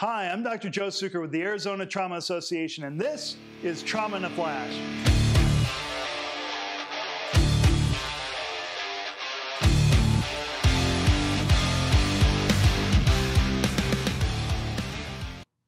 Hi, I'm Dr. Joe Sucher with the Arizona Trauma Association, and this is Trauma in a Flash.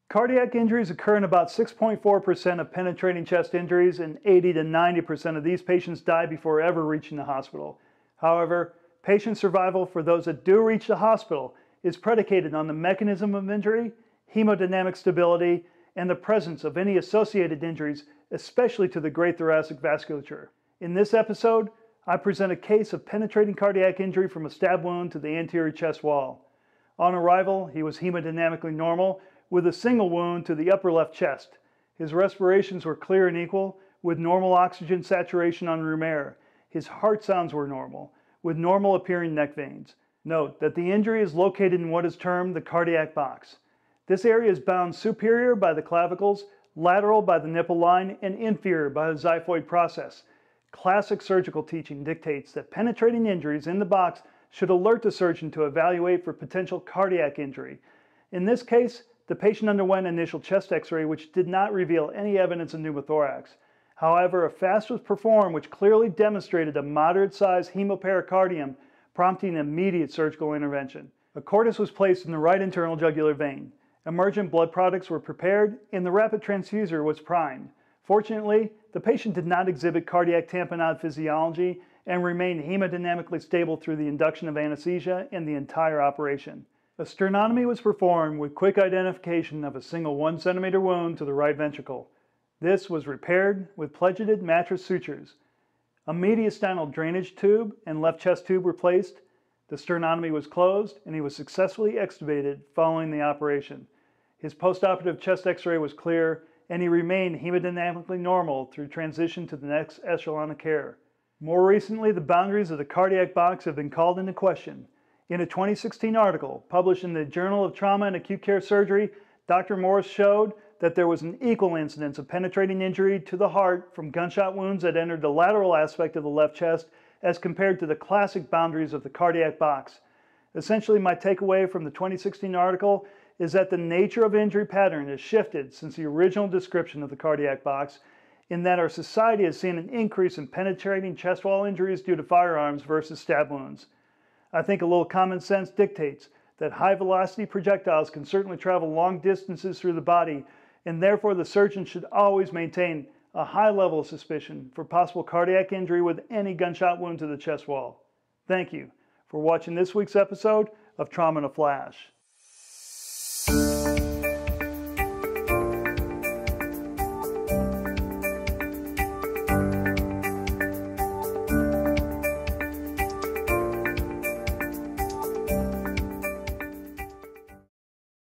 Cardiac injuries occur in about 6.4% of penetrating chest injuries, and 80 to 90% of these patients die before ever reaching the hospital. However, patient survival for those that do reach the hospital is predicated on the mechanism of injury, hemodynamic stability, and the presence of any associated injuries, especially to the great thoracic vasculature. In this episode, I present a case of penetrating cardiac injury from a stab wound to the anterior chest wall. On arrival, he was hemodynamically normal with a single wound to the upper left chest. His respirations were clear and equal, with normal oxygen saturation on room air. His heart sounds were normal, with normal appearing neck veins. Note that the injury is located in what is termed the cardiac box. This area is bound superior by the clavicles, lateral by the nipple line, and inferior by the xiphoid process. Classic surgical teaching dictates that penetrating injuries in the box should alert the surgeon to evaluate for potential cardiac injury. In this case, the patient underwent an initial chest x-ray which did not reveal any evidence of pneumothorax. However, a FAST was performed which clearly demonstrated a moderate-sized hemopericardium, prompting immediate surgical intervention. A cordis was placed in the right internal jugular vein. Emergent blood products were prepared and the rapid transfuser was primed. Fortunately, the patient did not exhibit cardiac tamponade physiology and remained hemodynamically stable through the induction of anesthesia and the entire operation. A sternotomy was performed with quick identification of a single 1 centimeter wound to the right ventricle. This was repaired with pledgeted mattress sutures. A mediastinal drainage tube and left chest tube were placed. The sternotomy was closed and he was successfully extubated following the operation. His postoperative chest x-ray was clear and he remained hemodynamically normal through transition to the next echelon of care. More recently, the boundaries of the cardiac box have been called into question. In a 2016 article published in the Journal of Trauma and Acute Care Surgery, Dr. Morris showed that there was an equal incidence of penetrating injury to the heart from gunshot wounds that entered the lateral aspect of the left chest as compared to the classic boundaries of the cardiac box. Essentially, my takeaway from the 2016 article is that the nature of injury pattern has shifted since the original description of the cardiac box, in that our society has seen an increase in penetrating chest wall injuries due to firearms versus stab wounds. I think a little common sense dictates that high velocity projectiles can certainly travel long distances through the body, and therefore the surgeon should always maintain a high level of suspicion for possible cardiac injury with any gunshot wound to the chest wall. Thank you for watching this week's episode of Trauma in a Flash.